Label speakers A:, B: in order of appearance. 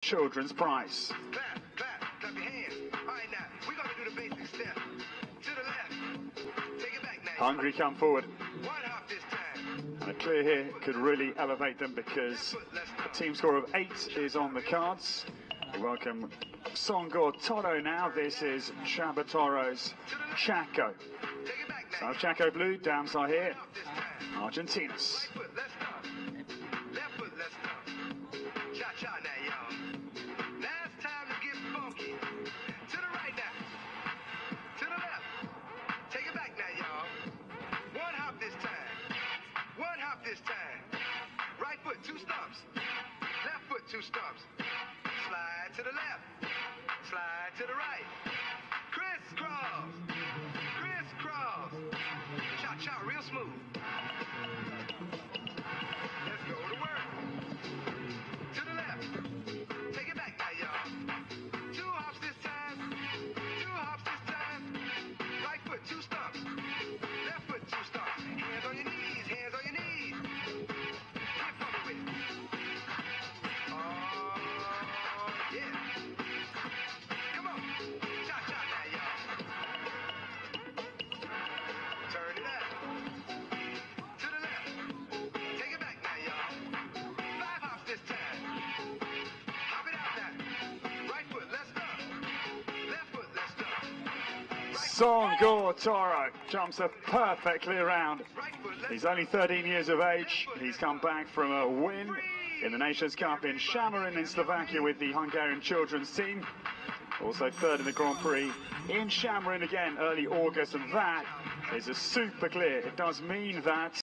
A: Children's Prize.
B: Clap, clap, clap your hands. All right, now, we're going to do the basic step. To the left. Take it back now.
A: Hungary come forward.
B: One hop this time.
A: And a clear here could really elevate them because a team score of eight is on the cards. We welcome Csongor Toro now. This is Chabatoro's Chacco.
B: Take it back now.
A: South Chacco Blue, downside here. Argentinas.
B: Two stumps. Slide to the left. Slide to the right.
A: Csongor Toro jumps it perfectly around. He's only 13 years of age. He's come back from a win in the Nations Cup in Šamorín in Slovakia with the Hungarian children's team. Also third in the Grand Prix in Šamorín again early August, and that is a super clear. It does mean that